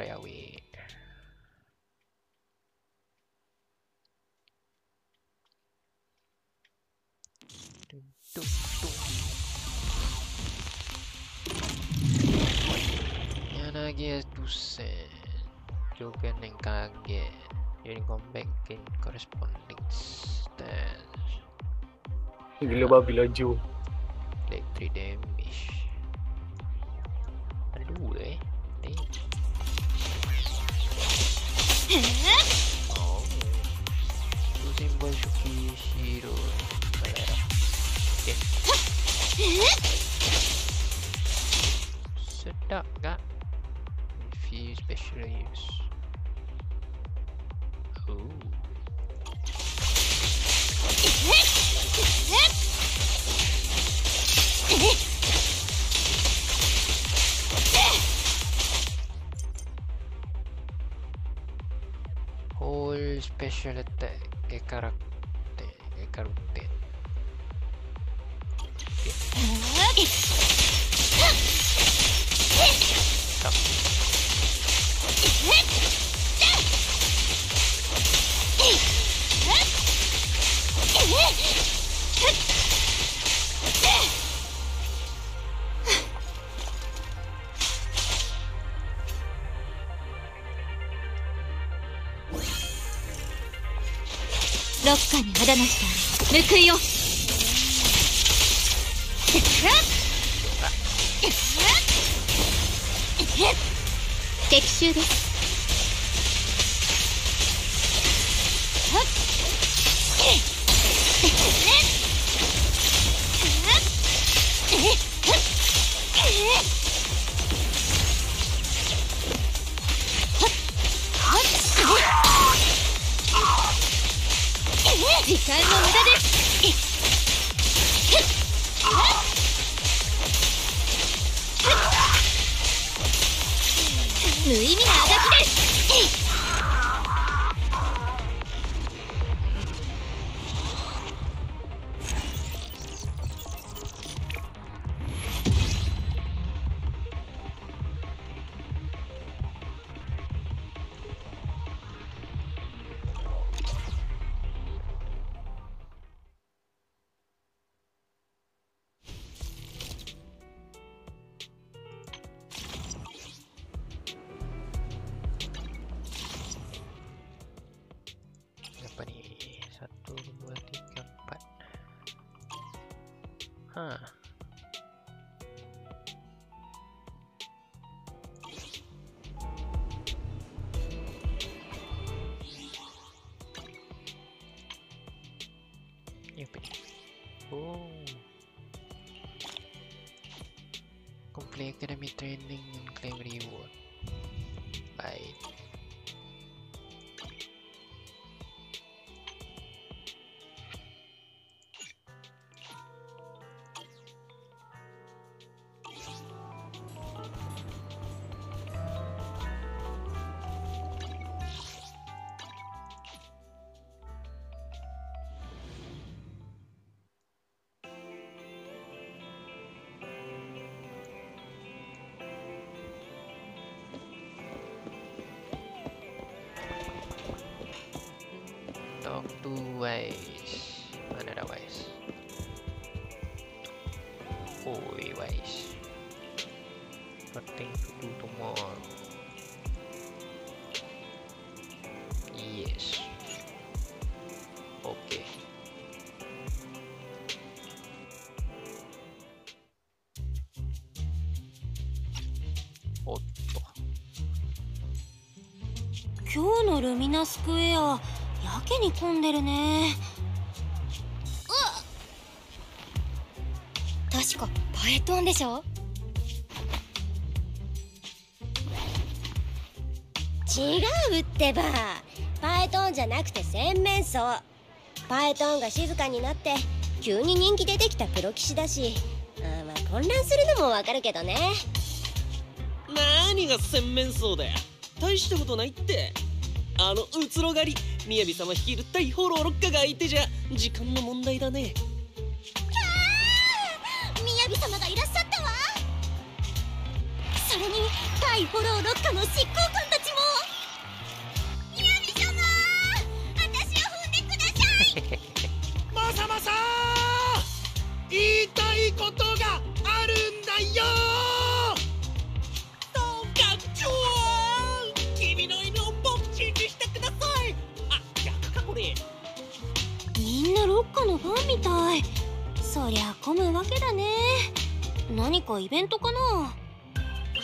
try away. Dum, dum, dum. Yanagi Dusen. Joken yang kaget. Unicorn Banking Corresponding Stance. Gila babi laju. Take 3 damage. Sedak gak? Infuse special use. Oh. Whole special attack, a character, a character. Karakter. Stop. ロッカーにあだなした報いよ敵襲です。two ways. Another ways. Holy ways. Nothing to do tomorrow. Yes. Okay. Oh. 今日のルミナスクエアけに混んでるね。うっ。確かパエトンでしょ？違うってば。パエトンじゃなくて洗面槽。パエトンが静かになって急に人気出てきたプロ棋士だしあまあ混乱するのもわかるけどね。何が洗面槽だよ。大したことないって。あのうつろがり。雅様率いる大フォローロッカが相手じゃ時間の問題だね。雅様がいらっしゃったわ。それに大フォローロッカの執行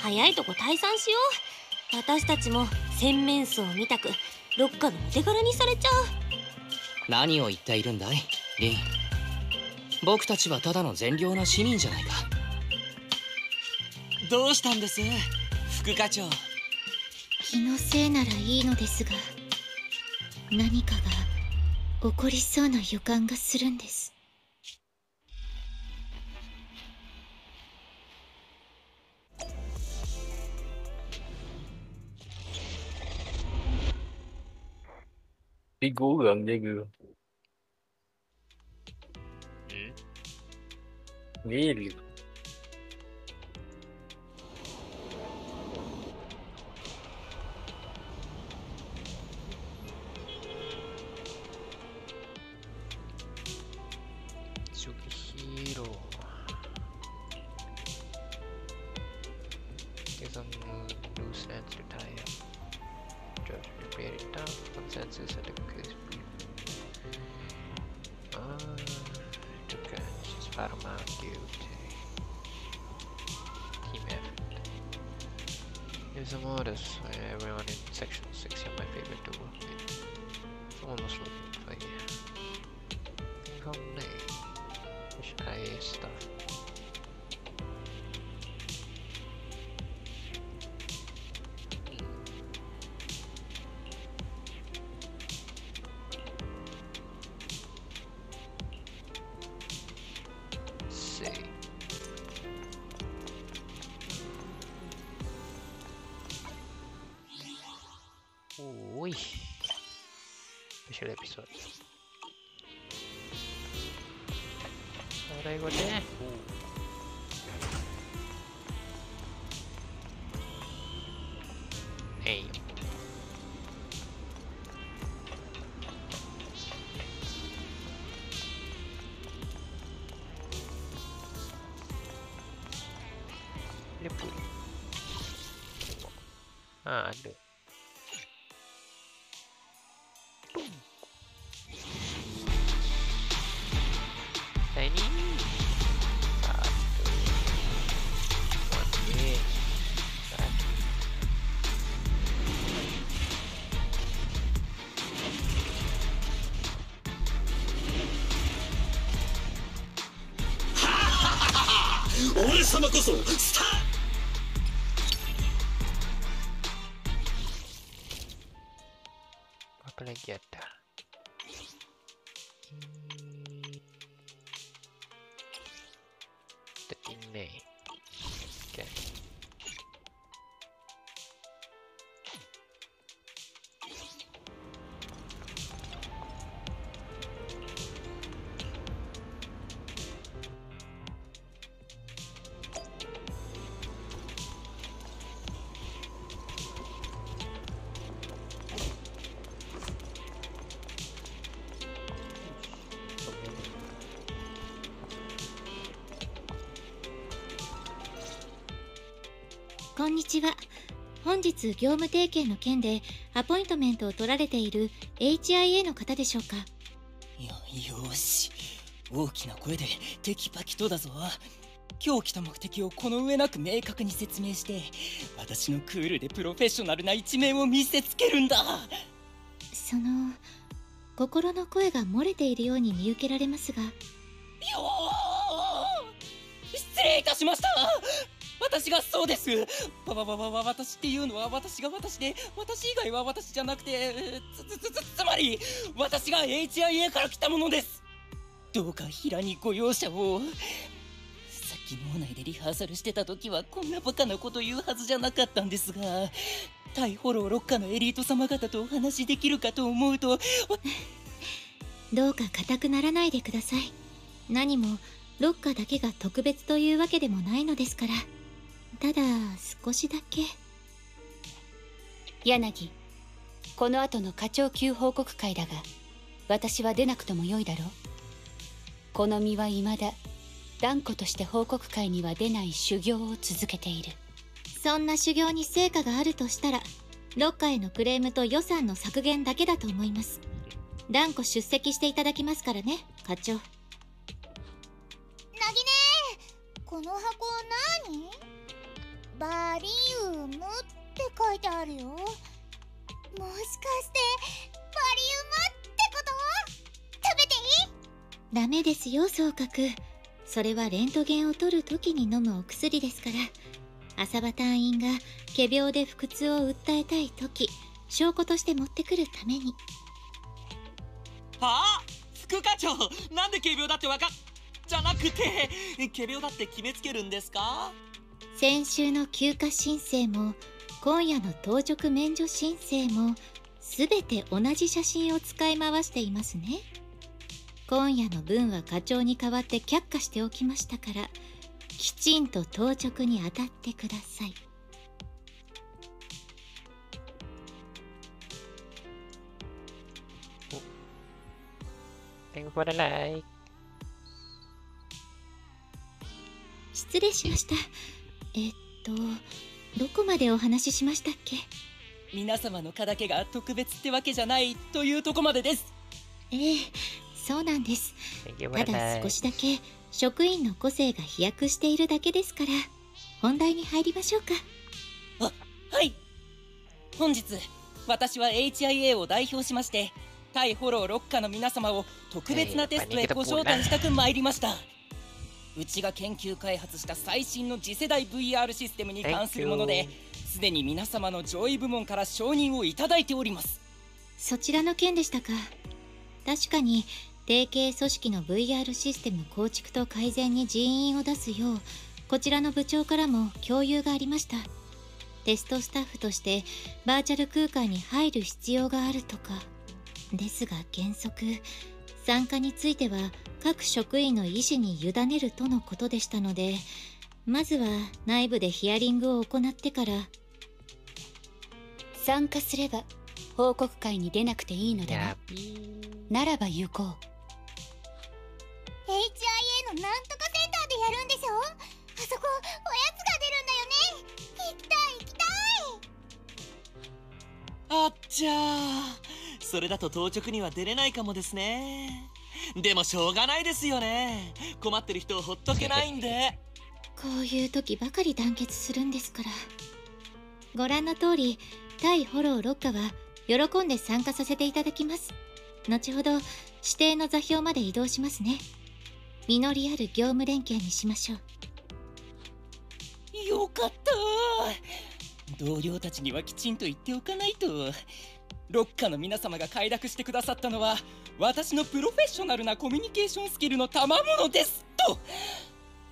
早いとこ退散しよう。私たちも洗面槽みたくロッカのお手柄にされちゃう。何を言っているんだいリン。僕たちはただの善良な市民じゃないか。どうしたんです？副課長。気のせいならいいのですが何かが起こりそうな予感がするんです Đi cứu gần dây gương Nghĩ gì ああ、ちは。本日業務提携の件でアポイントメントを取られている HIA の方でしょうか。よよーし。大きな声でテキパキとだぞ。今日来た目的をこの上なく明確に説明して私のクールでプロフェッショナルな一面を見せつけるんだ。その心の声が漏れているように見受けられますが私がそうです。わわわわわ私っていうのは私が私で私以外は私じゃなくてつつつつつまり私が HIA から来たものです。どうか平にご容赦を。さっき脳内でリハーサルしてた時はこんなバカなこと言うはずじゃなかったんですが対フォロー6課のエリート様方とお話しできるかと思うとどうか固くならないでください。何もロッカーだけが特別というわけでもないのですから。ただ少しだけ。柳この後の課長級報告会だが私は出なくともよいだろう。この身は未だ断固として報告会には出ない修行を続けている。そんな修行に成果があるとしたらロッカーへのクレームと予算の削減だけだと思います。断固出席していただきますからね課長。なぎねこの箱何？バリウムって書いてあるよ。もしかしてバリウムってこと？食べていい？ダメですよ総閣それはレントゲンを取る時に飲むお薬ですから。浅場隊員が仮病で腹痛を訴えたい時証拠として持ってくるために。はあ？副課長なんで仮病だってわかっじゃなくて 仮病だって決めつけるんですか？先週の休暇申請も今夜の当直免除申請も全て同じ写真を使い回していますね。今夜の分は課長に代わって却下しておきましたからきちんと当直に当たってください.失礼しましたえっとどこまでお話ししましたっけ？皆様の課だけが特別ってわけじゃないというとこまでです。ええそうなんです。ただ.少しだけ職員の個性が飛躍しているだけですから本題に入りましょうか。はい。本日私は HIA を代表しまして対フォロー6課の皆様を特別なテストへご招待したく参りましたうちが研究開発した最新の次世代 VR システムに関するものですでに皆様の上位部門から承認をいただいております。そちらの件でしたか。確かに提携組織の VR システム構築と改善に人員を出すようこちらの部長からも共有がありました。テストスタッフとしてバーチャル空間に入る必要があるとか。ですが原則参加については各職員の意思に委ねるとのことでしたのでまずは内部でヒアリングを行ってから。参加すれば報告会に出なくていいのでは Yappy. ならば有効 HIA のなんとかセンターでやるんでしょ？あそこおやつが出るんだよね。行きたい行きたい。あっちゃーそれだと当直には出れないかもですね。でもしょうがないですよね。困ってる人をほっとけないんで。こういう時ばかり団結するんですから。ご覧の通り対フォロー6課は喜んで参加させていただきます。後ほど指定の座標まで移動しますね。実りある業務連携にしましょう。よかった。同僚たちにはきちんと言っておかないとロッカーの皆様が快諾してくださったのは私のプロフェッショナルなコミュニケーションスキルの賜物ですと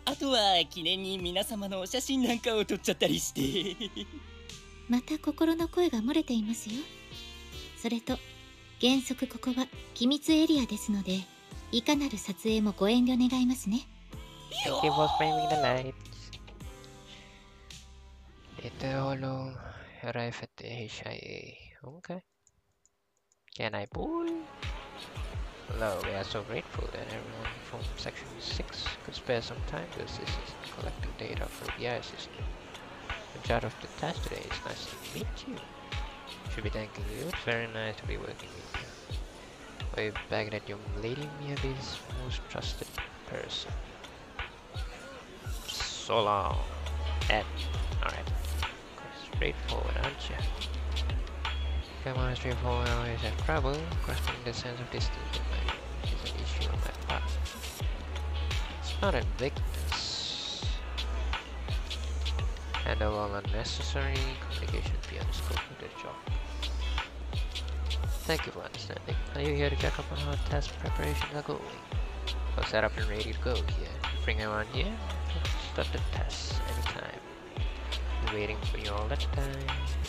あとは記念に皆様のお写真なんかを撮っちゃったりしてまた心の声が漏れていますよそれと原則ここは機密エリアですのでいかなる撮影もご遠慮願いますね Thank you for spamming the lights. Data Holo arrive at the HIA. Okay. Can I pull? Hello, we are so grateful that everyone from Section 6 could spare some time to assist us in collecting data for the BI system. In charge of the task today, it's nice to meet you. Should be thanking you, it's very nice to be working with you. We're back at your Lady Miyabi's most trusted person. so long. Ed. Alright. Straightforward, aren't you? Come on, straightforward, always have trouble. Grasping the sense of distance with my is an issue on my part. It's not a weakness. Handle all unnecessary communication beyond the scope of the job. Thank you for understanding. Are you here to check up on how test preparations are going? Well, set up and ready to go here. Bring everyone here. Start the test anytime. Be waiting for you all that time.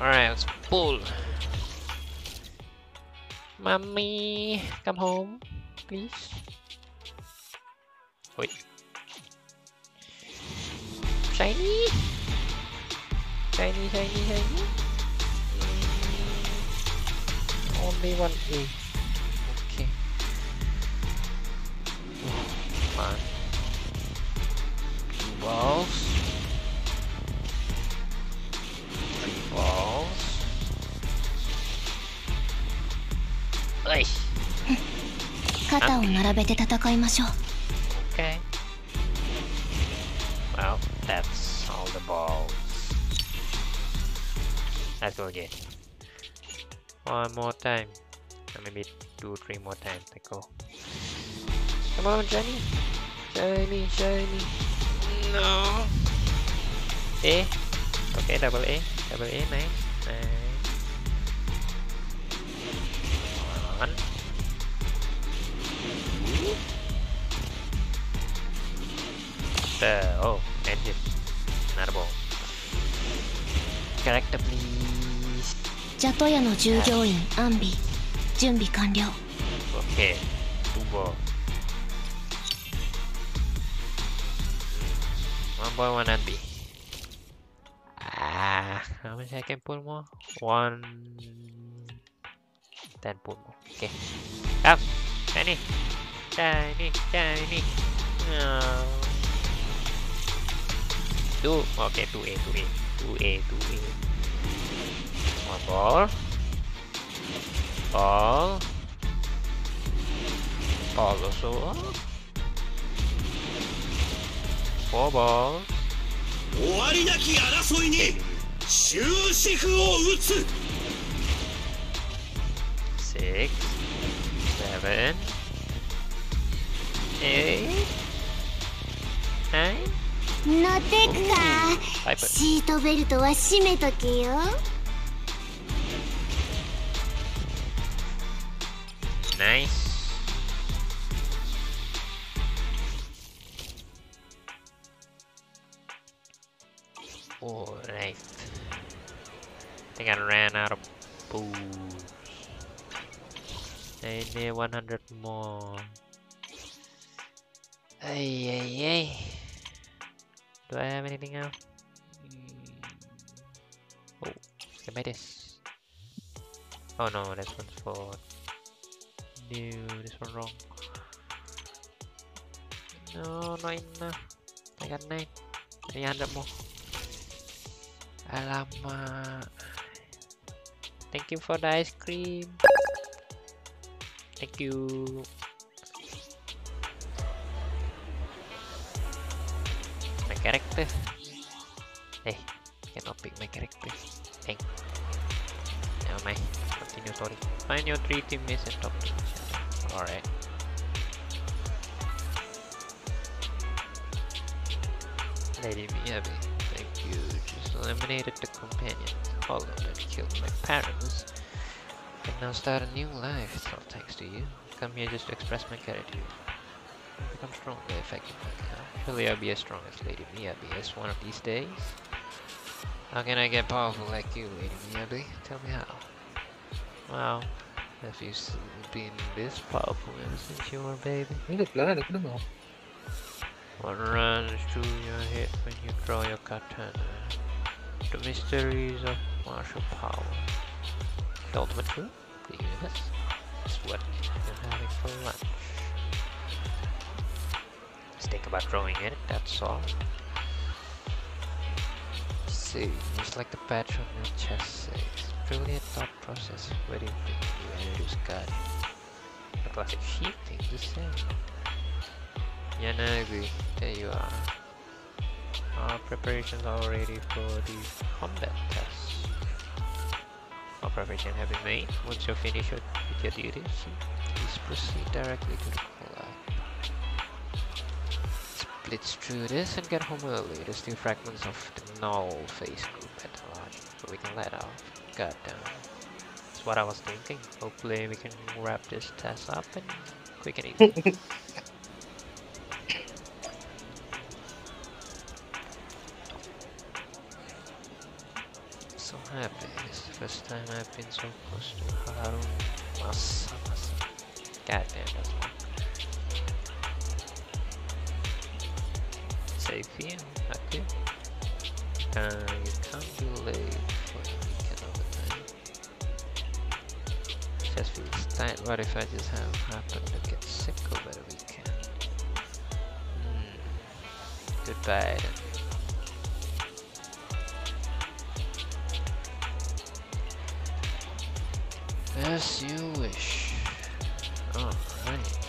Alright, let's pull. Mommy, come home, please. Wait. Shiny? Shiny, shiny, shiny? Only one A. べて戦いましょう Okay. Well, that's all the balls. Let's go again. One more time. Maybe two, three more times. Let's go. Come on, Johnny. Shiny, shiny. No. A. Okay, double A. Double A, nice. Nice. The oh, engine. Not a ball. Character, please. ジャトヤの従業員アンビ準備完了 Okay, two ball. One boy, one and B. Ah, how much I can pull more? One. Ten pull more. Okay. Up, shiny, shiny, shiny. No. Two. Okay, two A, two A, two A, two A. One ball. Ball. Ball also up. Four balls. 終わりなき争いに終止符を打つ Six. Seven. Eight. Nine. 乗ってくか Five. シートベルトは締めとけよ Nice. Oh, nice. I think I ran out of booze. I need 100 more. Ay, ay, ay. Do I have anything else? Oh, buy this. Oh no, this one's for no, this one wrong. No, not enough. I got 9. 300 more. Alamak. Thank you for the ice cream. Thank you. Character. Eh, hey, cannot pick my character. Dang. Never mind. Continue, sorry. Find your three teammates and talk to each other. Alright. Lady Miyabi, thank you. Just eliminated the companion hollow that killed my parents. Can now start a new life. All thanks to you. Come here just to express my gratitude. Become stronger if I can help. Surely I'll be as strong as Lady Miyabi as one of these days. How can I get powerful like you, Lady Miyabi? Tell me how. Wow. Have you been this powerful ever since you were a baby? Được lớn là được đúng không? What runs through your head when you draw your katana? The mysteries of martial power. The ultimate truth? The universe? It's what you're having for lunch. Think about drawing it, that's all. See, it's like the patch on your chest says, brilliant thought process waiting for you to introduce God. The classic sheep thing the same. Yanagi, there you are. Our preparations are ready for the combat test. Our preparations have been made. Once you're finished with your duties, please proceed directly to the. Blitz through this and get home early. There's two fragments of the null face group at large, but we can let out. God damn. That's what I was thinking. Hopefully we can wrap this test up and quick and easy. so happy. It's the first time I've been so close to Masa. God damn, that's Safe here, okay. Uh, you can't be late for the weekend overtime. Just feels tight. What if I just have happened to get sick over the weekend? Hmm. Goodbye then. As you wish. Alright.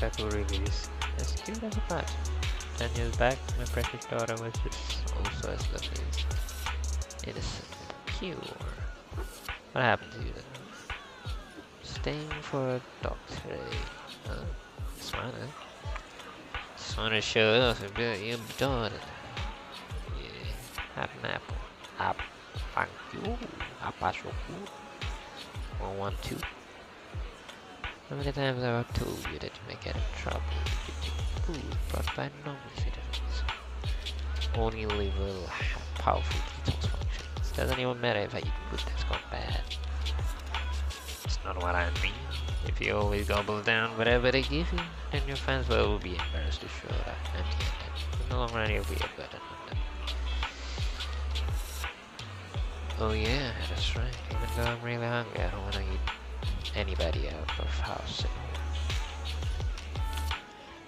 Sukaku release. As cute as a bat. Ten years back, my precious daughter was just also as lovely as innocent and pure. What happened to you then? Staying for a doctor, huh? Smart, huh? Eh? Just want to show off a bit your daughter. Yeah, have an apple. Apple. Thank you. Apa syukur. Or want. How many times have I told you that may get in trouble if you take food brought by normal citizens? Only will have powerful detox functions. Doesn't even matter if I eat food that's gone bad. It's not what I mean. If you always gobble down whatever they give you, then your fans will be embarrassed to show that empty-handed. In the long run, you'll be a burden on them. Oh yeah, that's right. Even though I'm really hungry, I don't want to eat anybody out of house.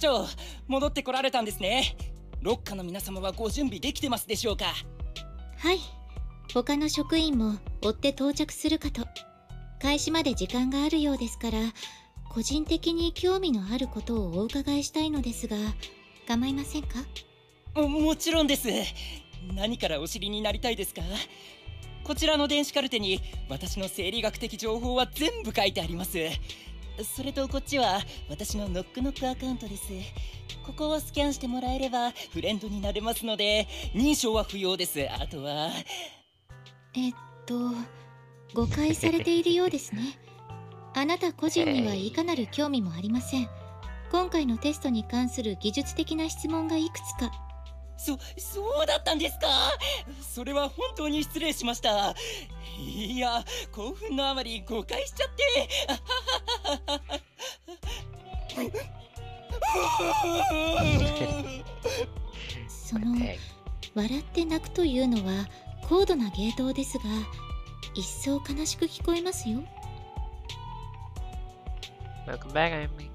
長戻ってこられたんですね。ロッカの皆様はご準備できてますでしょうか？はい。他の職員も追って到着するかと。開始まで時間があるようですから個人的に興味のあることをお伺いしたいのですが構いませんか？ももちろんです。何からお知りになりたいですか？こちらの電子カルテに私の生理学的情報は全部書いてありますそれとこっちは私のノックノックアカウントです。ここをスキャンしてもらえればフレンドになれますので。認証は不要です。あとは。えっと誤解されているようですね。あなた個人にはいかなる興味もありません。今回のテストに関する技術的な質問がいくつか。そそうだったんですか？それは本当に失礼しました。いや興奮のあまり誤解しちゃって。その笑って泣くというのは高度な芸当ですが一層悲しく聞こえますよ。Welcome back, Amy.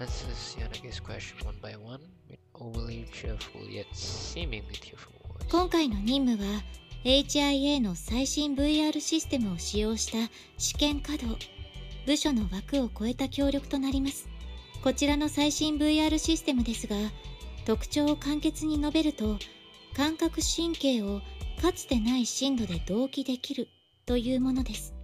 Answers Yanagi's question one by one. With overly cheerful yet seemingly tearful voice. 今回の任務は HIA の最新 VR システムを使用した試験稼働部署の枠を超えた協力となります。こちらの最新 VR システムですが特徴を簡潔に述べると感覚神経をかつてない深度で同期できるというものです。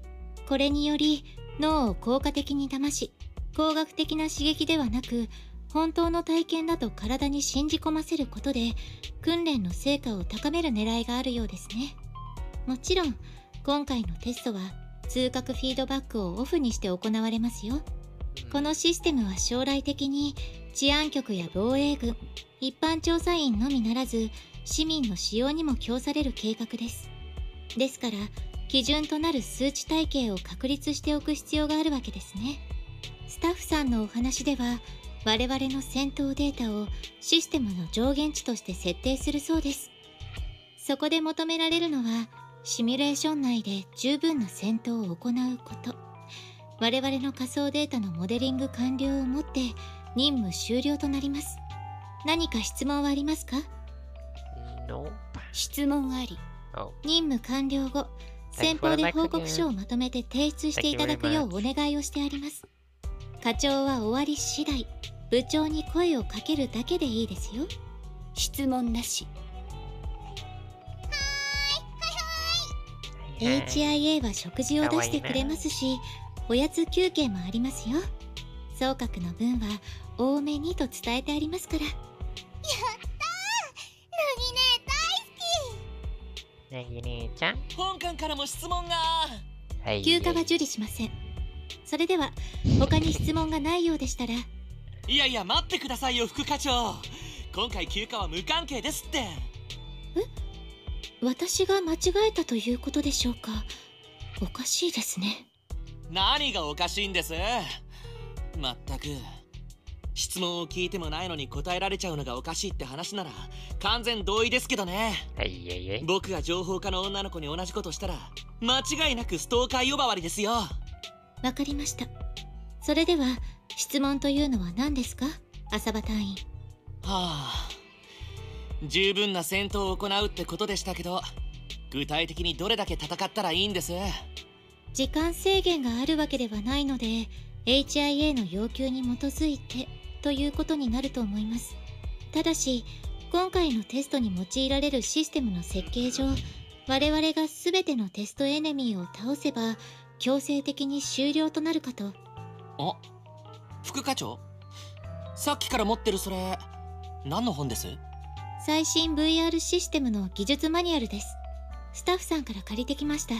これにより脳を効果的に騙し工学的な刺激ではなく本当の体験だと体に信じ込ませることで訓練の成果を高める狙いがあるようですね。もちろん今回のテストは通覚フィードバックをオフにして行われますよ。このシステムは将来的に治安局や防衛軍一般調査員のみならず市民の使用にも供される計画です。ですから基準となる数値体系を確立しておく必要があるわけですねスタッフさんのお話では我々の戦闘データをシステムの上限値として設定するそうですそこで求められるのはシミュレーション内で十分な戦闘を行うこと我々の仮想データのモデリング完了をもって任務終了となります何か質問はありますか？Nope. 質問あり Oh. 任務完了後先方で報告書を.まとめて提出していただくようお願いをしてあります課長は終わり次第部長に声をかけるだけでいいですよ。質問なし。HIA は食事を出してくれますしおやつ休憩もありますよ。総閣の分は多めにと伝えてありますから。ネギ兄ちゃん。本館からも質問が。はい。休暇は受理しませんそれでは他に質問がないようでしたら。いやいや待ってくださいよ副課長。今回休暇は無関係ですって。私が間違えたということでしょうか？おかしいですね。何がおかしいんです？まったく質問を聞いてもないのに答えられちゃうのがおかしいって話なら完全同意ですけどね。はいはいはい。僕が情報科の女の子に同じことしたら間違いなくストーカー呼ばわりですよわかりました。それでは質問というのは何ですか？浅場隊員。はあ。十分な戦闘を行うってことでしたけど具体的にどれだけ戦ったらいいんです？時間制限があるわけではないので HIA の要求に基づいてということになると思います。ただし今回のテストに用いられるシステムの設計上我々が全てのテストエネミーを倒せば強制的に終了となるかと。あ副課長？さっきから持ってるそれ何の本です？最新 VR システムの技術マニュアルです。スタッフさんから借りてきました。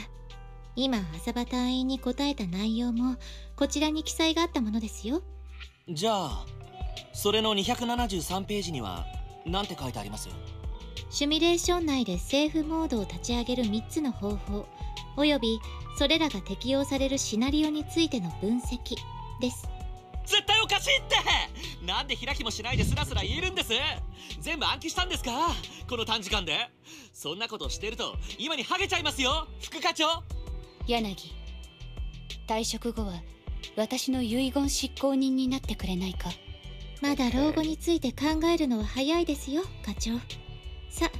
今浅場隊員に答えた内容もこちらに記載があったものですよ。じゃあそれの273ページには何て書いてあります？シミュレーション内でセーフモードを立ち上げる3つの方法およびそれらが適用されるシナリオについての分析です。絶対おかしいって！なんで開きもしないでスラスラ言えるんです？全部暗記したんですか？この短時間で。そんなことしてると今にハゲちゃいますよ。副課長。柳退職後は私の遺言執行人になってくれないか？まだ老後について考えるのは早いですよ課長さ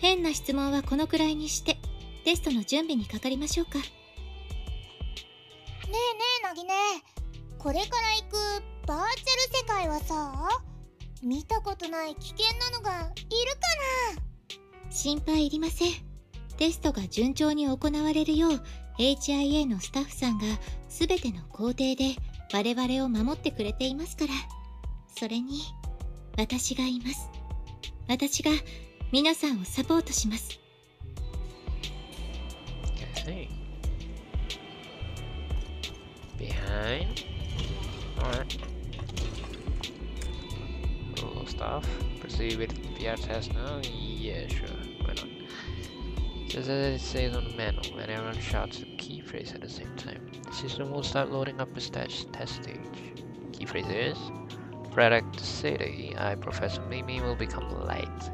変な質問はこのくらいにしてテストの準備にかかりましょうか。ねえねえなぎね。これから行くバーチャル世界はさ見たことない危険なのがいるか心配いりません。テストが順調に行われるよう HIA のスタッフさんが全ての工程で我々を守ってくれていますから。それに私がいます。私が皆さんをサポートします Okay. Behind. Alright. Cool stuff. Proceed with VR test now? Yeah, sure. Why not? Just as it says on the manual, when everyone shouts the key phrase at the same time, the system will start loading up the stage, test stage. Key phrase is Product City. I, Professor Mimi, will become light.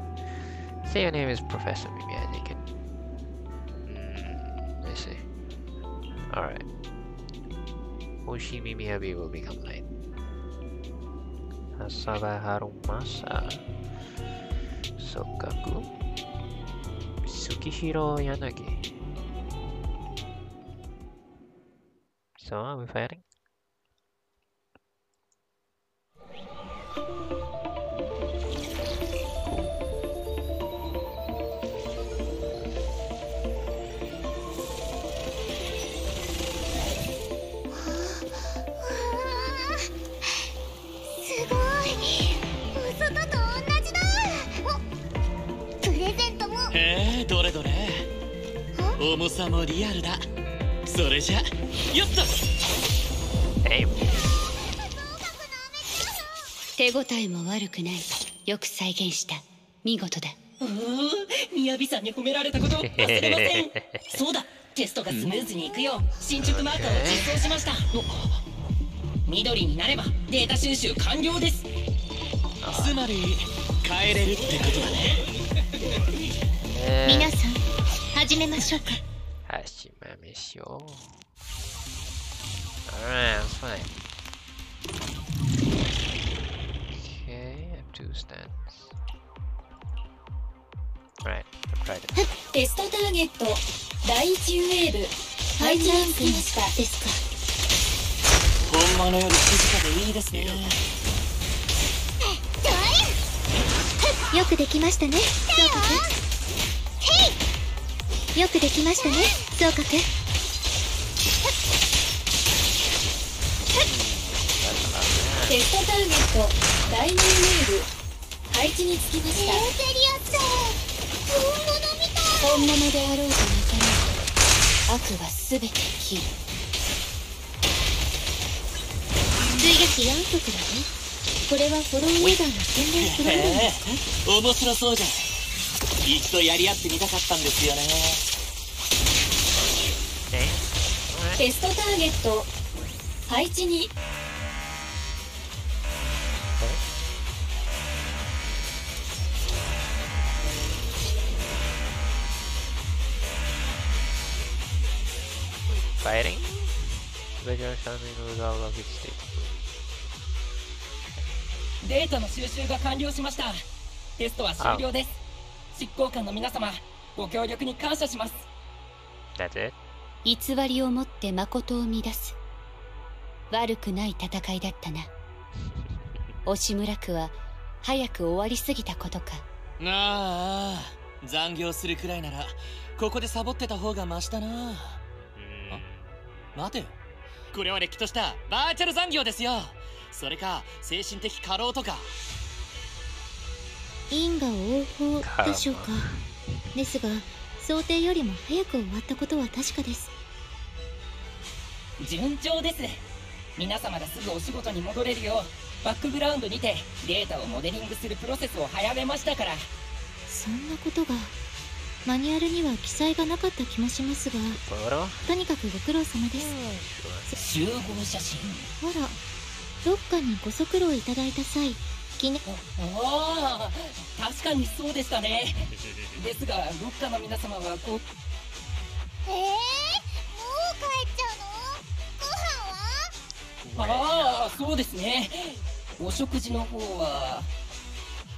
Say your name is Professor Mimi, I think it. Mm, I see. Alright. Hoshi Mimi will become light. Asaba Harumasa. Sokaku. Tsukihiro Yanagi. So, are we fighting? 重さもリアルだ。それじゃよっと。手応えも悪くない。よく再現した。見事だ。うーみやびさんに褒められたこと。忘れません。そうだ。テストがスムーズにいくよ。う進捗マーカーを実装しました。緑になればデータ収集完了です。つまり帰れるってことだね。皆さん始めましょうか。始めましょう。Alright, that's fine. Okay, I have two stands. Right, I've tried it. テストターゲット第1ウェーブ。配置につきました。ですか本物より静かでいいですね。よくできましたねよくできましたね。そうかく。テストターゲット第2ウェーブ配置につきました。本物みた。い本物であろうとなかろうと悪は全て消える追撃4曲だね。これはフォローウェーダーの宣伝プログラムへえ 面白そうじゃん一度やり合ってみたかったんですよね。テストターゲット配置に。me the result of its state. データの収集が完了しました。テストは終了です執行官の皆様ご協力に感謝します。That's it? 偽りをもって誠を乱す。悪くない戦いだったな。押村区は早く終わりすぎたことか。ああ残業するくらいならここでサボってた方がマシだな。待てこれはれっきとしたバーチャル残業ですよ。それか精神的過労とか因果応報でしょうか。ですが想定よりも早く終わったことは確かです。順調です。皆様がすぐお仕事に戻れるようバックグラウンドにてデータをモデリングするプロセスを早めましたから。そんなことがマニュアルには記載がなかった気もしますがとにかくご苦労様です。集合写真。あらどっかにご足労いただいた際記念ああ確かにそうでしたね。ですがロッカーの皆様はこうえー、もう帰っちゃうの？ご飯は？ああそうですね。お食事の方は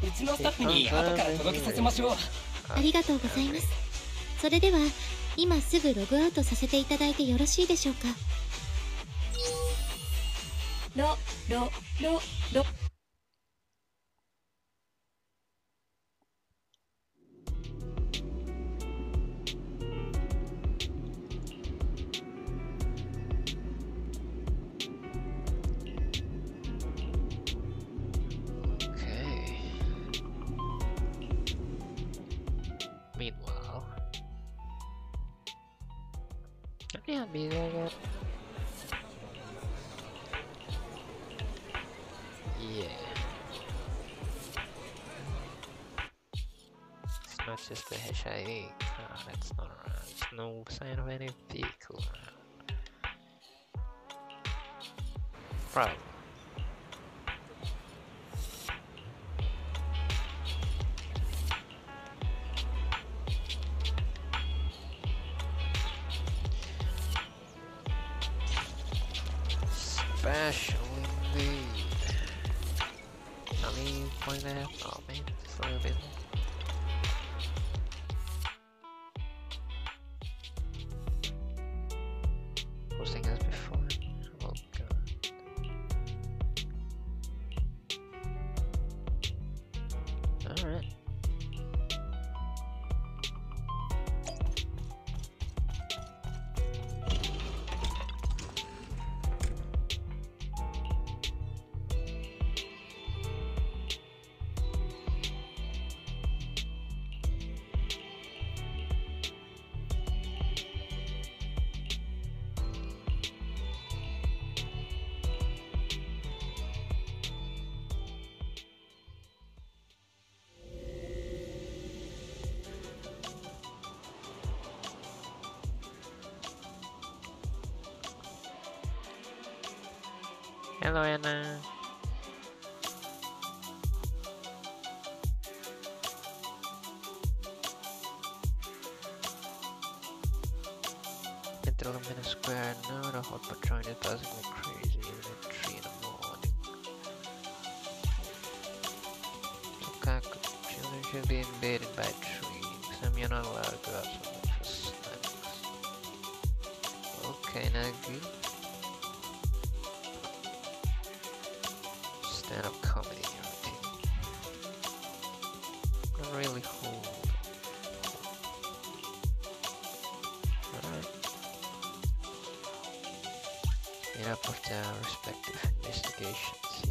うちのスタッフに後から届けさせましょう。ありがとうございます。それでは今すぐログアウトさせていただいてよろしいでしょうか？ロロロロ yeah. It's not just the HIA car that's not around. There's no sign of any vehicle around. Problem. Dash really hold. Alright. Meet up with their respective investigations,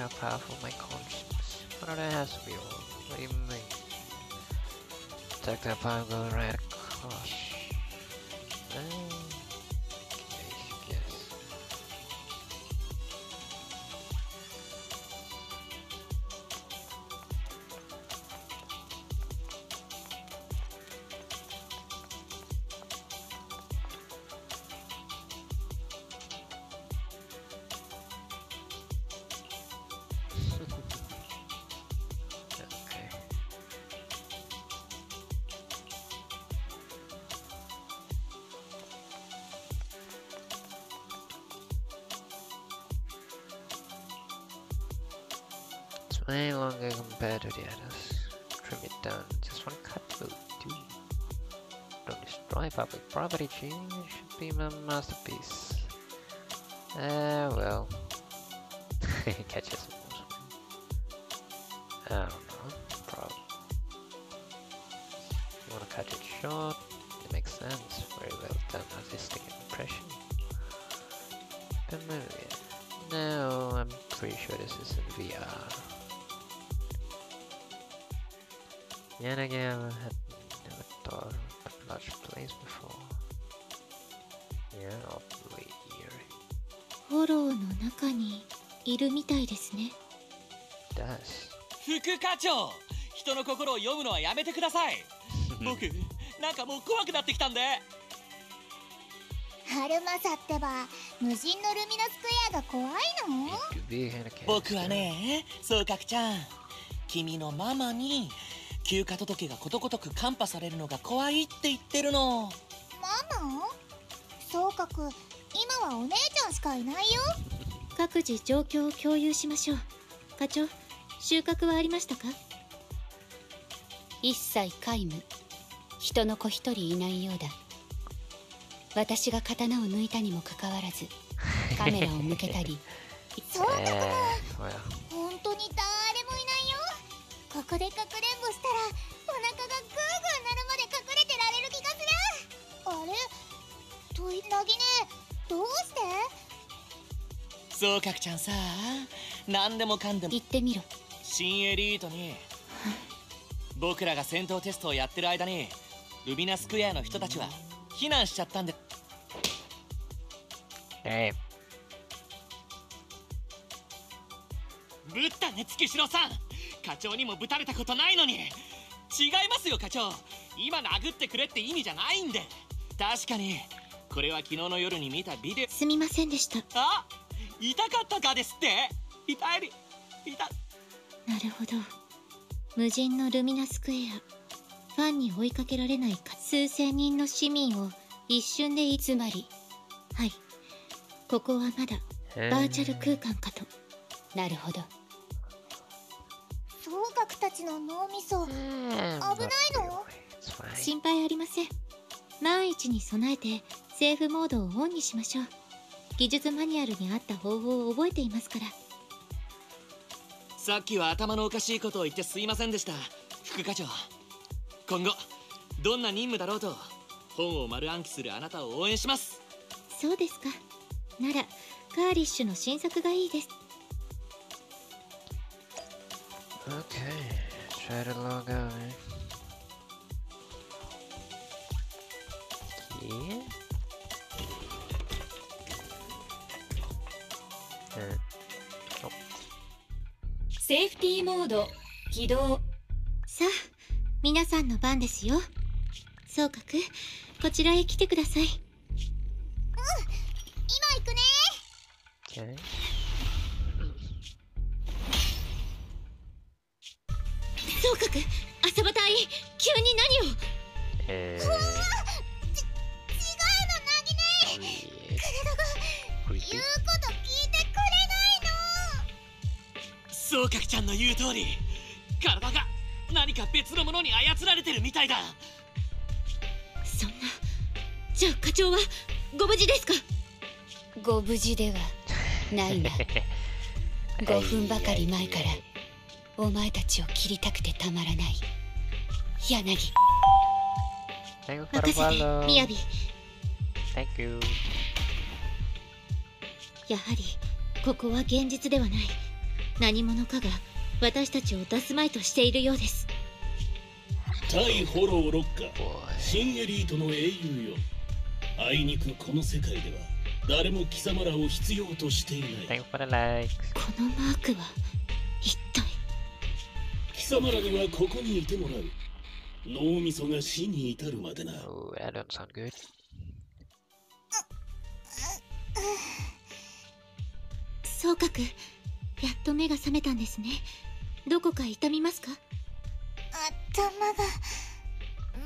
how powerful my conscience. i do I have to be old? What do you mean? Take that power and go right. It should be my masterpiece. Ah, well. Catch us I don't know. Probably. You wanna cut it short? It makes sense. Very well done artistic impression. Movie. No, I'm pretty sure this is in VR. Yet again, had ローの中にいるみたいですね.副課長人の心を読むのはやめてください。僕なんかもう怖くなってきたんで。春マサってば無人のルミナスクエアが怖いの？僕はね総角ちゃん君のママに休暇届がことごとくカンパされるのが怖いって言ってるの。ママ？そうかく今はお姉ちゃんしかいないよ。各自状況を共有しましょう。課長収穫はありましたか？一切皆無。人の子一人いないようだ。私が刀を抜いたにもかかわらず カメラを向けたり。そうかく Eh, well. 本当に誰もいないよ。ここでかくれんぼしたらお腹がグーグーなるまで隠れてられる気がする。あれ？といなぎねどうして？総角ちゃんさ。何でもかんでも。言ってみろ。新エリートに。僕らが戦闘テストをやってる間にルミナスクエアの人たちは避難しちゃったんで。Hey, ぶったね月城さん。課長にもぶたれたことないのに。違いますよ課長。今殴ってくれって意味じゃないんで。確かにこれは昨日の夜に見たビデすみませんでした。オあ痛かったかですって？痛い痛なるほど。無人のルミナスクエア。ファンに追いかけられないか。数千人の市民を一瞬でいつまり。はい。ここはまだバーチャル空間かと。なるほど。総学たちの脳みそ。危ないの？心配ありません。万一に備えてセーフモードをオンにしましょう。技術マニュアルにあった方法を覚えていますから。さっきは頭のおかしいことを言ってすいませんでした。副課長。今後どんな任務だろうと本を丸暗記するあなたを応援します。そうですか。ならカーリッシュの新作がいいです。Okay, try to log out. Eh? Yeah. Uh, セーフティーモード起動。さあ皆さんの番ですよ。総閣こちらへ来てください。今行くね。okay. 総閣朝場隊急に何を？Uh, 違ない総閣ちゃんの言う通り体が何か別のものに操られてるみたいだ。そんなじゃあ課長はご無事ですか？ご無事ではないな。5分ばかり前からお前たちを切りたくてたまらない。柳。任せて.みやび Thank you. やはりここは現実ではない何者かが私たちを出すまいとしているようです対フォローロッカー.新エリートの英雄よあいにくこの世界では誰も貴様らを必要としていない.このマークは一体？貴様らにはここにいてもらう脳みそが死に至るまでな Oh, that don't sound good. 総閣やっと目が覚めたんですね。どこか痛みますか？頭が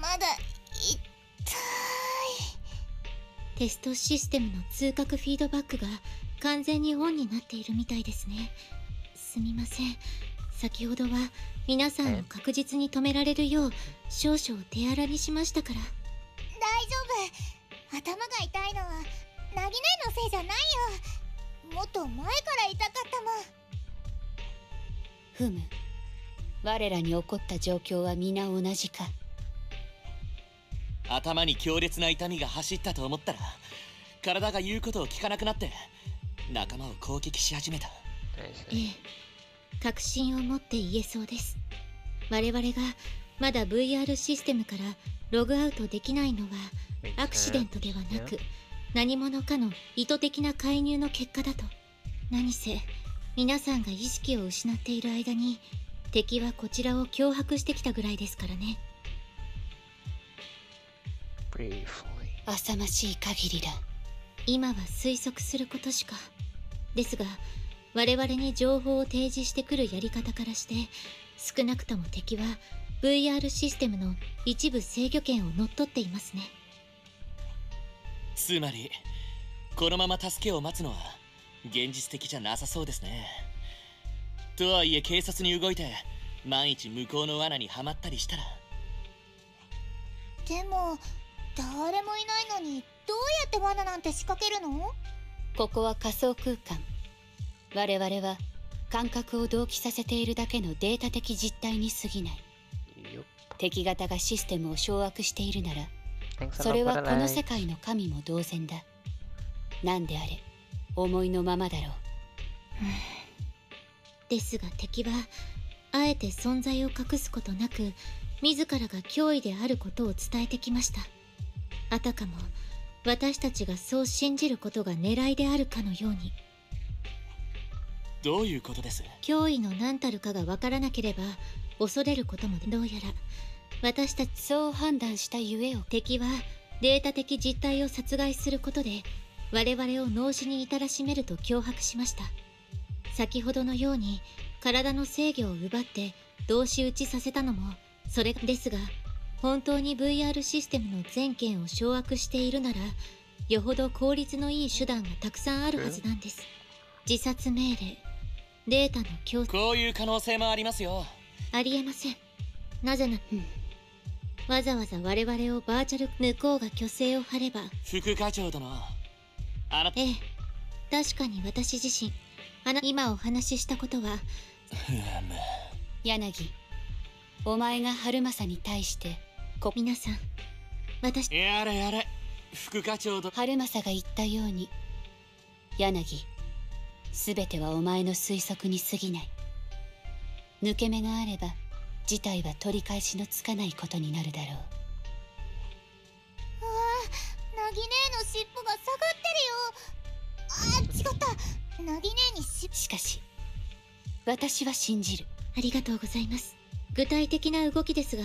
まだ痛い。テストシステムの通覚フィードバックが完全にオンになっているみたいですね。すみません。先ほどは皆さんを確実に止められるよう少々手荒にしましたから。大丈夫。頭が痛いのはナギネのせいじゃないよ。もっと前から痛かったもんふむ我らに起こった状況は皆同じか頭に強烈な痛みが走ったと思ったら体が言うことを聞かなくなって仲間を攻撃し始めた.ええ確信を持って言えそうです我々がまだ VR システムからログアウトできないのはアクシデント.ではなく.何者かの意図的な介入の結果だと何せ皆さんが意識を失っている間に敵はこちらを脅迫してきたぐらいですからね.浅ましい限りだ。今は推測することしか。ですが我々に情報を提示してくるやり方からして少なくとも敵は VR システムの一部制御権を乗っ取っていますね。つまりこのまま助けを待つのは現実的じゃなさそうですね。とはいえ警察に動いて万一向こうの罠にはまったりしたら。でも誰もいないのにどうやって罠なんて仕掛けるの？ここは仮想空間。我々は感覚を同期させているだけのデータ的実態に過ぎない.敵方がシステムを掌握しているならそれはこの.世界の神も同然だ。何であれ思いのままだろう。ですが敵はあえて存在を隠すことなく自らが脅威であることを伝えてきました。あたかも私たちがそう信じることが狙いであるかのように。どういうことです？脅威の何たるかがわからなければ恐れることもどうやら私たちそう判断したゆえを敵はデータ的実態を殺害することで我々を脳死に至らしめると脅迫しました。先ほどのように体の制御を奪って同士打ちさせたのもそれですが本当に VR システムの全権を掌握しているならよほど効率のいい手段がたくさんあるはずなんです。自殺命令。データの強こういう可能性もありますよ。ありえません。なぜな、わざわざ我々をバーチャル向こうが虚勢を張れば副課長殿あなたええ。確かに私自身あな今お話ししたことは柳お前が春政に対してこ皆さん私やれやれ。副課長と。春政が言ったように柳全てはお前の推測に過ぎない。抜け目があれば事態は取り返しのつかないことになるだろう。うわあなぎねえの尻尾があ違った。なぎねえにししかし私は信じる。ありがとうございます。具体的な動きですが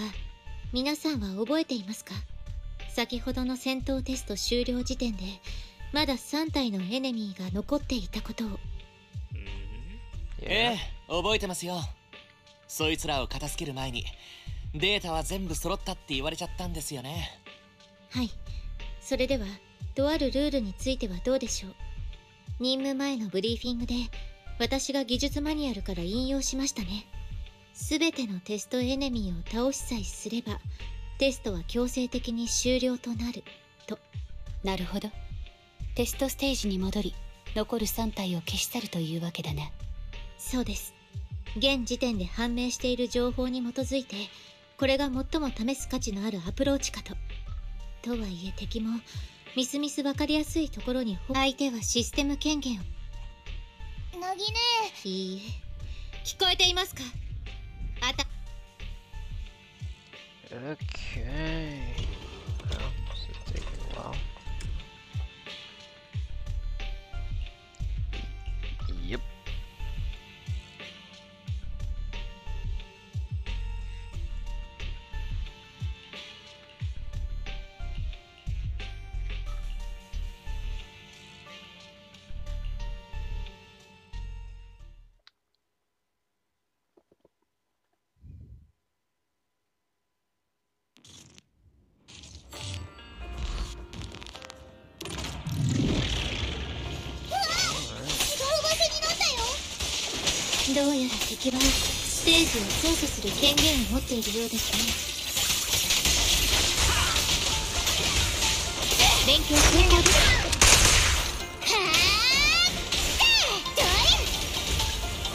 皆さんは覚えていますか？先ほどの戦闘テスト終了時点でまだ3体のエネミーが残っていたことを。ええ覚えてますよ。そいつらを片付ける前にデータは全部揃ったって言われちゃったんですよね。はい。それではとあるルールについてはどうでしょう？任務前のブリーフィングで私が技術マニュアルから引用しましたね。全てのテストエネミーを倒しさえすればテストは強制的に終了となる。と。なるほど。テストステージに戻り残る3体を消し去るというわけだなそうです。現時点で判明している情報に基づいてこれが最も試す価値のあるアプローチかと。とはいえ敵もみすみす分かりやすいところに相手はシステム権限を。なぎね。いいえ。聞こえていますか？あた。Okay. Well, this is taking a while. する権限を持っているようですね。勉強成功です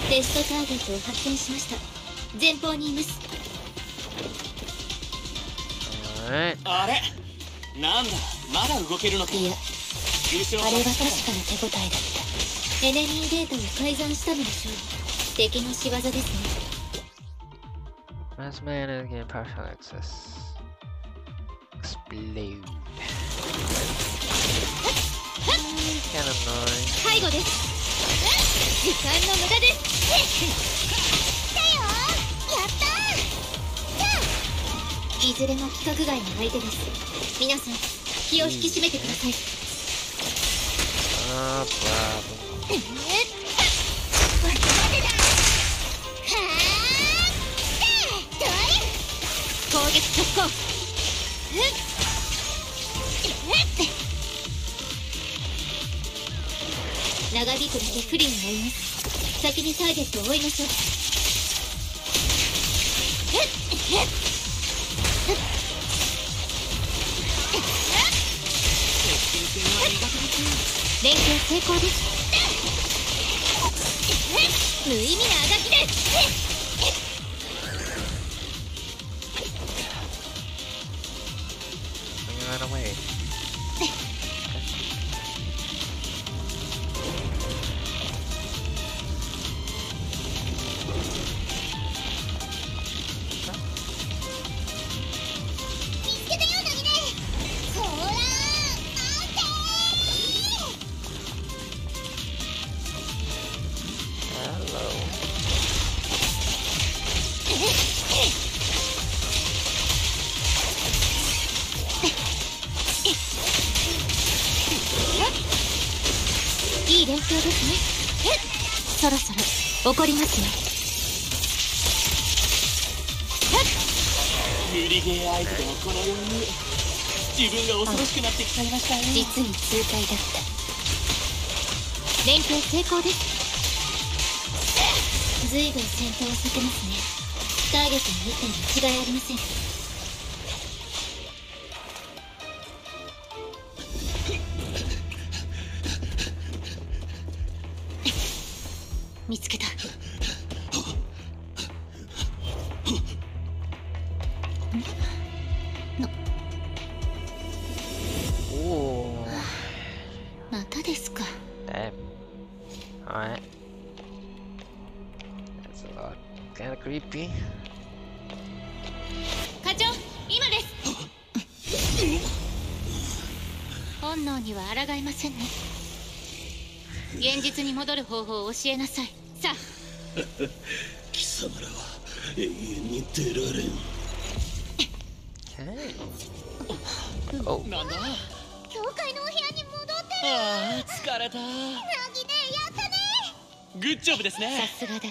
テストターゲットを発見しました。前方にいます.あれ？なんだ？まだ動けるのか？いやあれは確かな手応えだった。エネミーデータを改ざんしたのでしょう。敵の仕業ですね Last man is getting partial access. Explode. Kind of annoying. です時間の無駄ですやったいずれも規格外の相手です皆さん気を引き締めてください problem. 待リトルで不利になります。先にターゲットを追いましょう。連携成功です無意味なあがきです本能には抗えませんね。現実に戻る方法を教えなさい。さあ。貴様らは永遠に出られん。Okay. Oh. なんだ教会のお部屋に戻ってる。ああ疲れた。なぎねやったね。グッジョブですさねすがだ。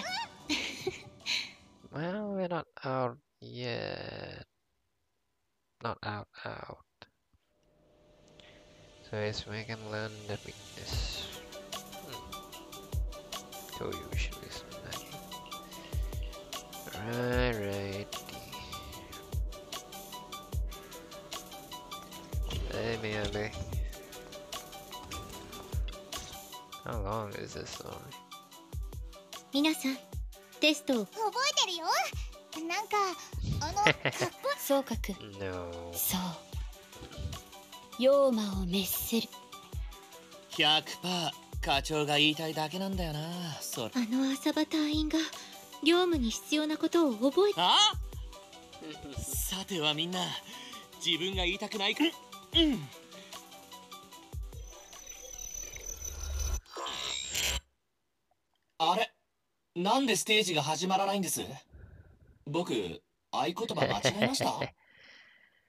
Well we're not out yet. Not out out so yes we can learn the weakness hmm. told you we should listen right right Hey, Miami. How long is this story? 皆さんテストを覚えてるよなんかあのかっこ総括 No. そう 妖魔を滅する。100%課長が言いたいだけなんだよなそれ。あの浅場隊員が業務に必要なことを覚えて。あ？さてはみんな自分が言いたくないかうん。あれなんでステージが始まらないんです？僕合言葉間違えました？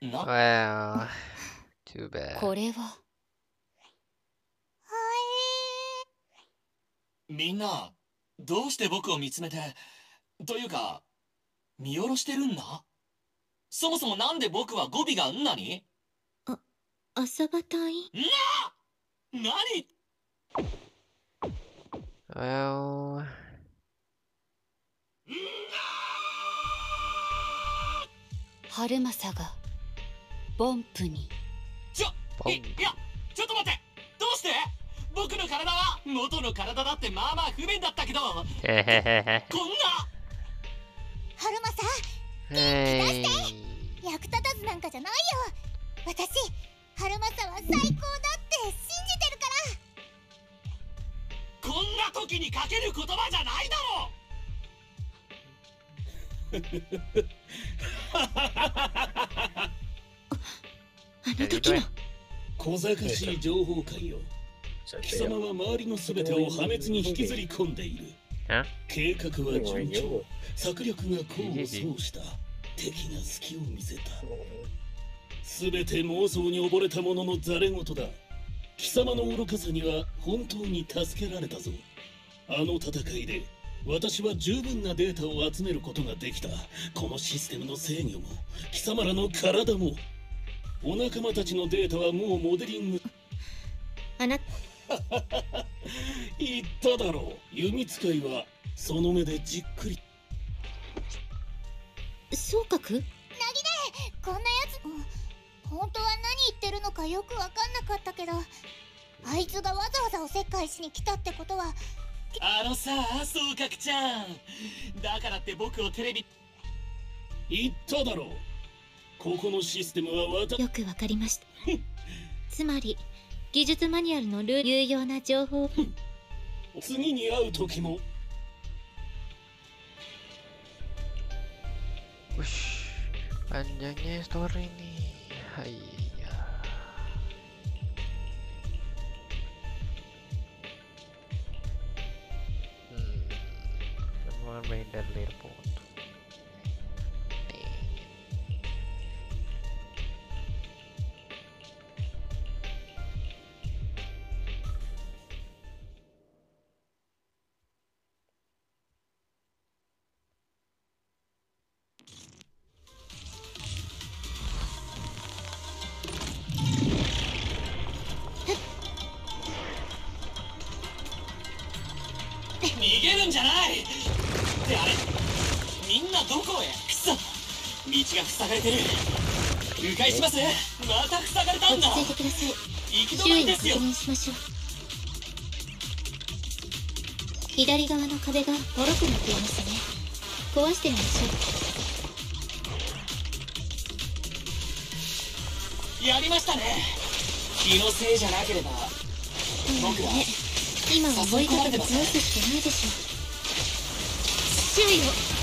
な？Well, too bad. これはみんなどうして僕を見つめてというか見下ろしてるんだ？そもそもなんで僕は語尾がんなに？浅場隊員な何？Well, 春政がボンプにちょいいやちょっと待って。どうして？僕の体は元の体だってまあまあ不便だったけど。こんな。春馬さ hey. 役立たずなんかじゃないよ。私春馬さんは最高だって信じてるから。こんな時にかける言葉じゃないだろ 小賢しい情報官よ貴様は周りの全てを破滅に引きずり込んでいる。計画は順調。策略が功を奏した敵が隙を見せた。全て妄想に溺れた者のざれ言だ。貴様の愚かさには本当に助けられたぞ。あの戦いで私は十分なデータを集めることができた。このシステムの制御も貴様らの体もお仲間たちのデータはもうモデリング。あな 言っただろう。弓使いはその目でじっくり。総括なぎねこんなやつうん本当は何言ってるのかよくわかんなかったけどあいつがわざわざおせっかいしに来たってことはあのさ総角ちゃん。だからって僕をテレビ。言っただろうここのシステムは私よくわかりました。つまり技術マニュアルのルール有用な情報。次に会う時も。panjangnya story ini. Hmm. Main dan るんじゃない。ってあれみんなどこへ？くそ道が塞がれてる。迂回します。また塞がれたんだ。落ち着いてください行き止まりですよ。認しましょう左側の壁がボロくなっていますね。壊してみましょ。うやりましたね。気のせいじゃなければ。僕は今は追いかけて倒すしかないでしょ注意を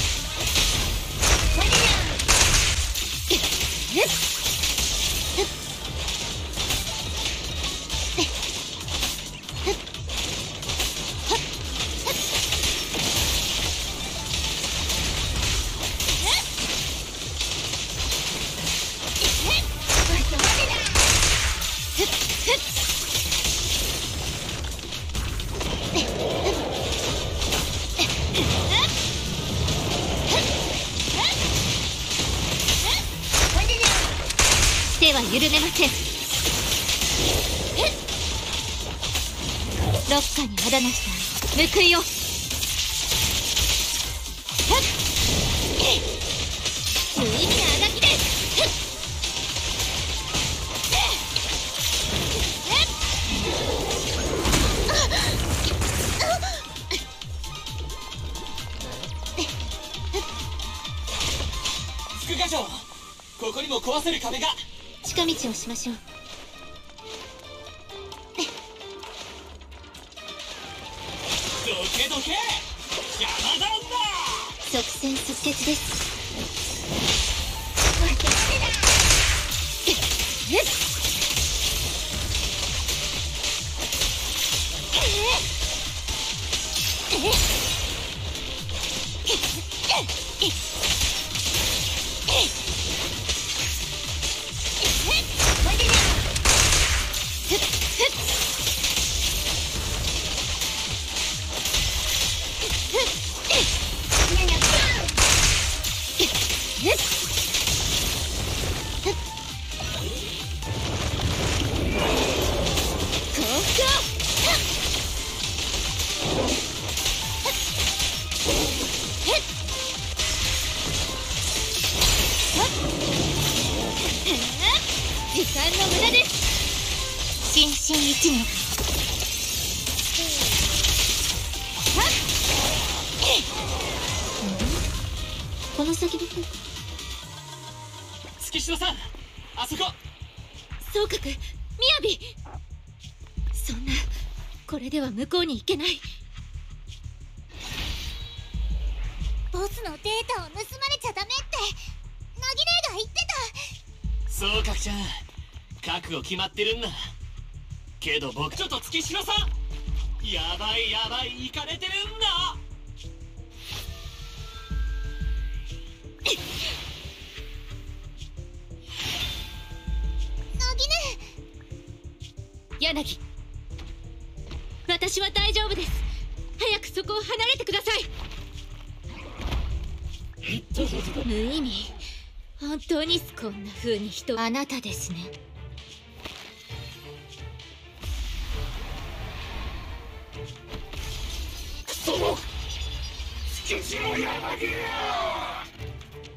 なたですね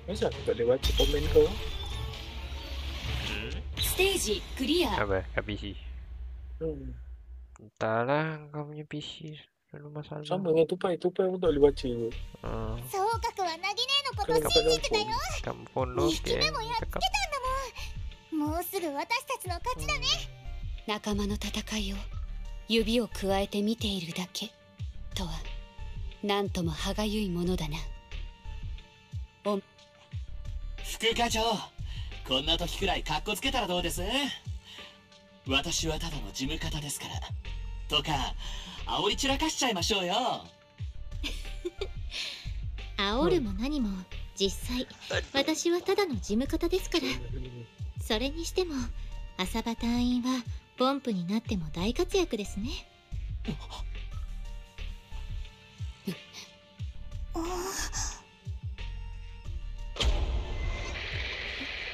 Masa aku tak boleh baca komen kau? ステージクリア Apa? Kat PC? Hmm. Entahlah kau punya PC Lalu masalah Sama dengan tupai Tupai pun tak boleh baca uh. そうかくはナギ姉のこと信じてたよ Kat phone lo 2匹目すぐ私たちの勝ちだね。仲間の戦いを指をくわえて見ているだけ。とはなんとも歯がゆいものだな。お副課長こんな時くらいカッコつけたらどうです？私はただの事務方ですから。とか煽り散らかしちゃいましょうよ。煽るも何も実際私はただの事務方ですからそれにしても浅場隊員はポンプになっても大活躍ですね。えっ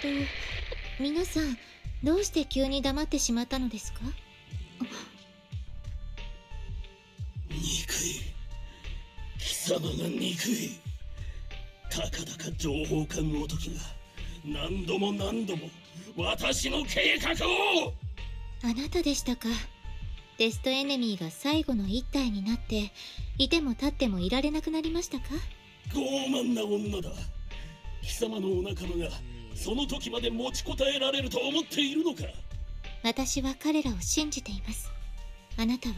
と皆さんどうして急に黙ってしまったのですか？憎い。貴様が憎いたかだか情報官ごときが何度も何度も私の計画を。あなたでしたか。テストエネミーが最後の一体になっていても立ってもいられなくなりましたか。傲慢な女だ。貴様のお仲間がその時まで持ちこたえられると思っているのか。私は彼らを信じています。あなたは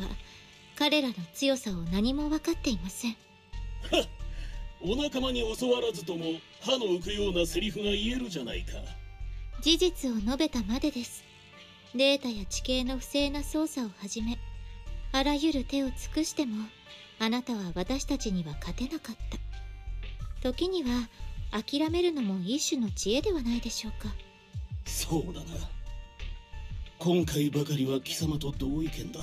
彼らの強さを何も分かっていません。は お仲間に教わらずとも歯の浮くようなセリフが言えるじゃないか事実を述べたまでです。データや地形の不正な操作をはじめあらゆる手を尽くしてもあなたは私たちには勝てなかった。時には諦めるのも一種の知恵ではないでしょうか。そうだな。今回ばかりは貴様と同意見だ。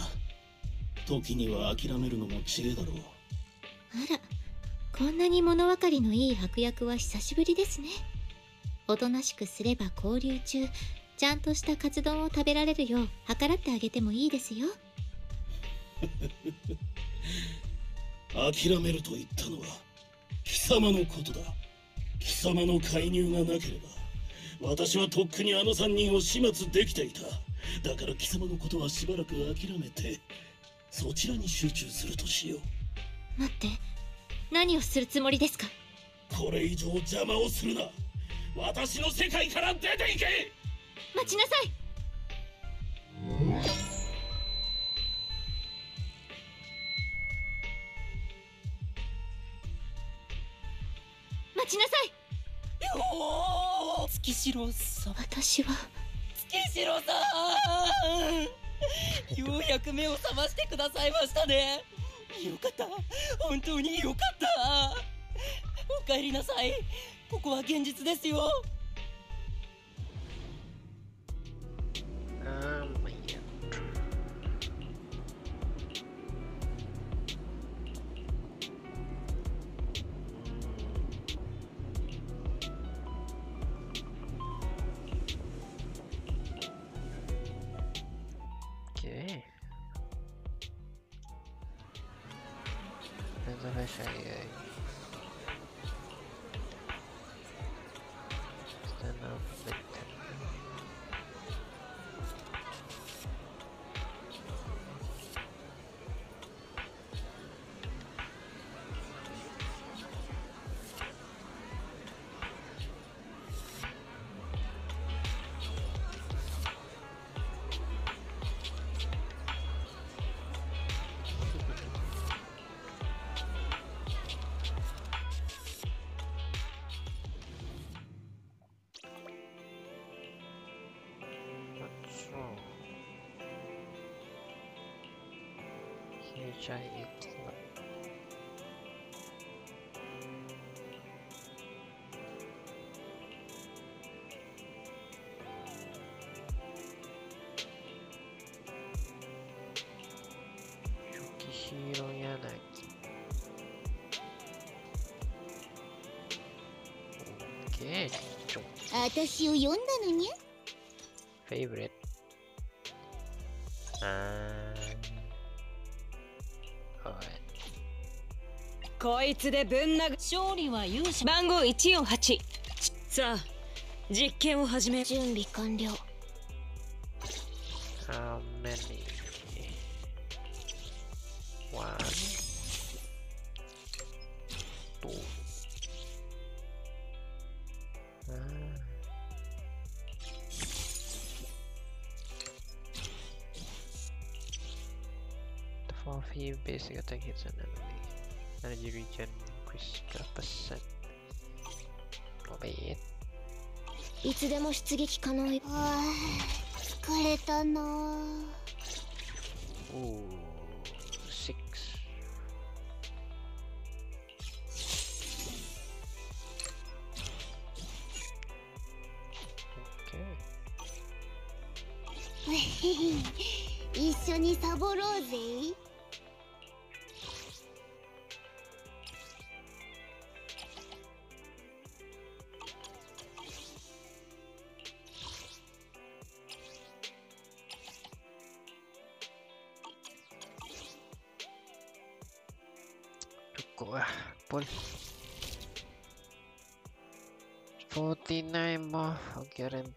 時には諦めるのも知恵だろう。あらこんなに物分かりのいい悪役は久しぶりですねおとなしくすれば交流中ちゃんとしたカツ丼を食べられるよう計らってあげてもいいですよ。諦めると言ったのは貴様のことだ。貴様の介入がなければ私はとっくにあの3人を始末できていた。だから貴様のことはしばらく諦めてそちらに集中するとしよう。待って何をするつもりですか？これ以上邪魔をするな私の世界から出ていけ！待ちなさい。待ちなさい。よ月城さん。私は。月城さん！ようやく目を覚ましてくださいましたね。よかった。本当によかった。お帰りなさいここは現実ですよ。消初期ヒーロー柳。オッケー、ちょ。私を読んだのにフェイブレット。あー。こいつでぶん殴勝利は勇者番号148さあ実験を始め準備完了 basic attack hits an enemy. Energy regen increase 5%. Not bad. いつでも出撃可能よあー疲れたな Ooh, six. も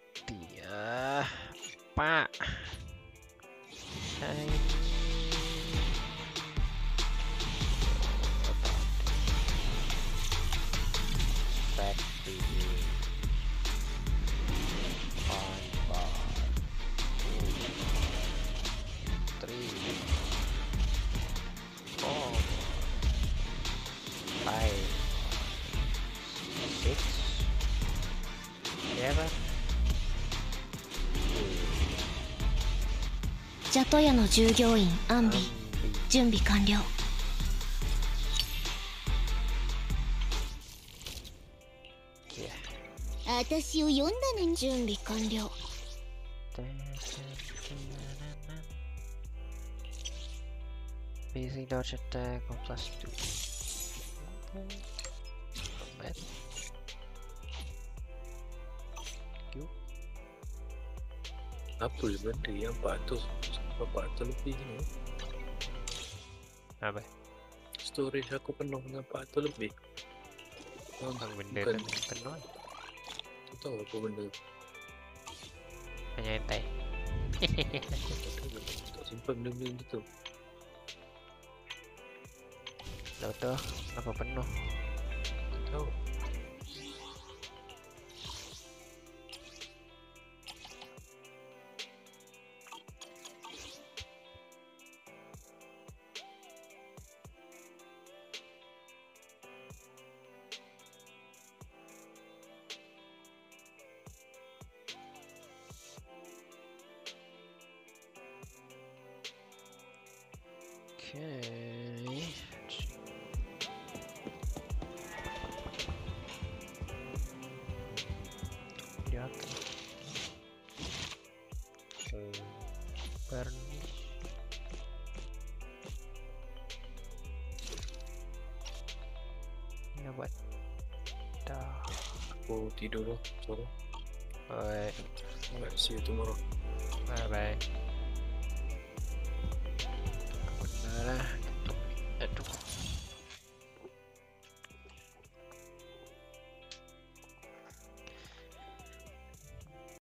宿屋の従業員アンビ準備完了私を呼んだのに準備完了 Basic dodge attack on plus 2. Not bad. Cute. Apa benda yang 400 sampai 400 lebih ni Apa? Storage aku penuh dengan 400 lebih. Oh, Bukan. benda kan penuh. Tak tahu apa benda. Hanya entai Tak simpan benda-benda gitu Tahu tu Kenapa penuh. Tahu